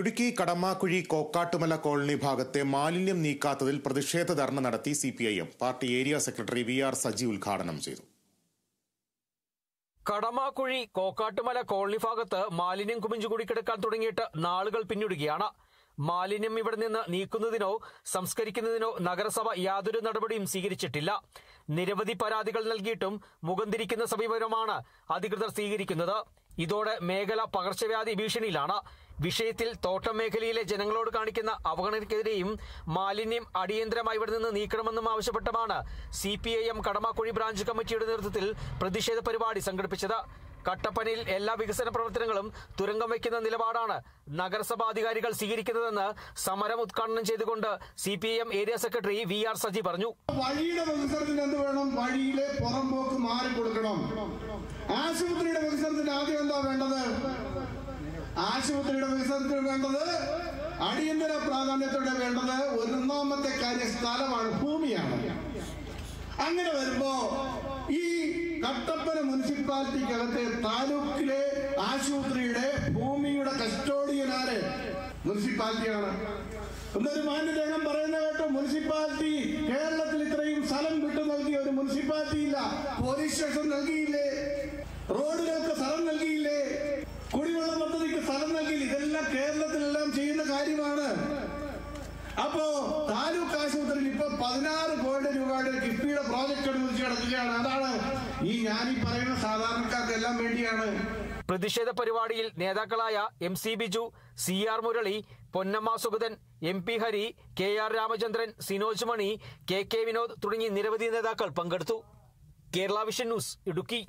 Idukki Kadamakuzhi കോക്കാട്ടുമല colony ഭാഗത്തെ മാലിന്യം നീക്കാത്തതിൽ പ്രതിഷേധ ധർണ നടത്തി C P I M. Party area secretary V R Saji ഉദ്ഘാടനം ചെയ്തു. കടമാക്കുഴി കോക്കാട്ടുമല കോളനി ഭാഗത്ത് മാലിന്യം കുമിഞ്ഞു കുടിക്കിടക്കാൻ തുടങ്ങിയിട്ട് നാളുകൾ പിന്നിടുകയാണ്. മാലിന്യം ഇവിടെ നിന്ന് നീക്കുന്നതിനോ സംസ്കരിക്കുന്നതിനോ നഗരസഭ യാതൊരു നടപടിയും സ്വീകരിച്ചിട്ടില്ല. നിരവധി പരാതികൾ നൽകിയിട്ടും മുഖം തിരിക്കുന്ന സമീപനമാണ് അധികൃതർ സ്വീകരിക്കുന്നത്. ഇതോടെ മേഖല പകർച്ചവ്യാധി ഭീഷണിയിലാണ്. വിഷയത്തിൽ തോട്ടം മേഖലയിലെ ജനങ്ങളോട് കാണിക്കുന്ന അവഗണനയ്ക്കെതിരെയും മാലിന്യം അടിയന്തരമായി ഇവിടെ നിന്ന് നീക്കണമെന്നും ആവശ്യപ്പെട്ടുമാണ് C P I M Kadamakuzhi branch കമ്മിറ്റിയുടെ നേതൃത്വത്തിൽ പ്രതിഷേധ പരിപാടി സംഘടിപ്പിച്ചത്. കട്ടപ്പനയിൽ എല്ലാ വികസന പ്രവർത്തനങ്ങളും തുരങ്കം വയ്ക്കുന്ന നിലപാടാണ് നഗരസഭാധികാരികൾ സ്വീകരിക്കുന്നതെന്ന് സമരം ഉദ്ഘാടനം ചെയ്തുകൊണ്ട് C P M area secretary V R Saji പറഞ്ഞു. വഴിയുടെ വികസനത്തിന് എന്ത് വേണം? വഴിയിലെ പുറംപോക്ക് മാറി കൊടുക്കണം ആശുപത്രിയുടെ വികസനത്തിന് ആദ്യം എന്താ വേണ്ടത്? ആശുപത്രിയുടെ വികസനത്തിന് വേണ്ടത് അടിയന്തര പ്രാധാന്യത്തോടെ വേണ്ടത് ഒന്നാമത്തെ കാര്യം സ്ഥലമാണ് ഭൂമിയാണ്. അങ്ങനെ വരുമ്പോ ഈ കട്ടപ്പന മുനിസിപ്പാലിറ്റിക്കകത്തെ താലൂക്കിലെ ആശുപത്രിയുടെ ഭൂമിയുടെ കസ്റ്റോഡിയൻ ആര്? മുനിസിപ്പാലിറ്റിയാണ്. എന്നൊരു മാന്യദേഹം പറയുന്ന കേട്ടോ മുനിസിപ്പാലിറ്റി കേരളത്തിൽ ഇത്രയും സ്ഥലം വിട്ടു നൽകിയ ഒരു മുനിസിപ്പാലിറ്റി ഇല്ല പോലീസ് സ്റ്റേഷൻ നൽകിയില്ലേ? റോഡുകൾക്ക് സ്ഥലം നൽകിയില്ലേ പതിനാറ് കോടി രൂപയുടെ കിഫ്ബിയുടെ പ്രോജക്റ്റ് അനുവദിച്ച് കിടക്കുകയാണ് അതാണ് ഈ ഞാൻ ഈ പറയുന്ന സാധാരണക്കാർക്ക് എല്ലാം വേണ്ടിയാണ്. പ്രതിഷേധ പരിപാടിയിൽ നേതാക്കളായ M C Biju C R Murali Ponnamma Sugathan M P Hari K R Ramachandran Sinoj Mani K K Vinod തുടങ്ങി നിരവധി നേതാക്കൾ പങ്കെടുത്തു. Kerala vision news Idukki.